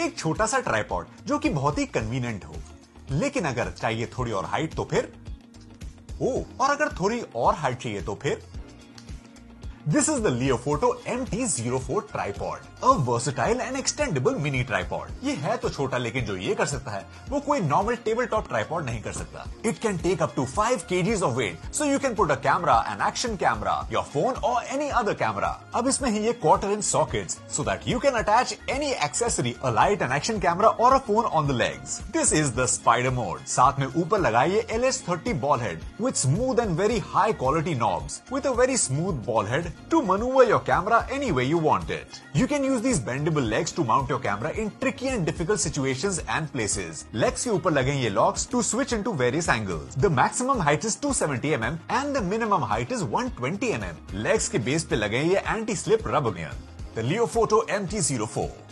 एक छोटा सा ट्राईपॉड जो कि बहुत ही कन्वीनियंट हो। लेकिन अगर चाहिए थोड़ी और हाइट तो फिर, ओ, और अगर थोड़ी और हाइट चाहिए तो फिर This is the Leofoto MT04 tripod, a versatile and extendable mini tripod. ये है तो छोटा लेकिन जो ये कर सकता है वो कोई टेबल टॉप ट्राईपॉड नहीं कर सकता it can take up to 5 kgs of weight, so you can put a camera, an action camera, your phone or any other camera. अब इसमें है ये quarter inch sockets so that you can attach any accessory, a light, an action camera or a phone on the legs. This is the spider mode. साथ में ऊपर लगाइए LS30 ball head with smooth and very high quality knobs with a very smooth ball head to maneuver your camera any way you want it. You can use these bendable legs to mount your camera in tricky and difficult situations and places. Legs के ऊपर लगे ये locks to switch into various angles. The maximum height is 270 mm and the minimum height is 120 mm. Legs के base पे लगे ये anti-slip rubber The Leofoto MT04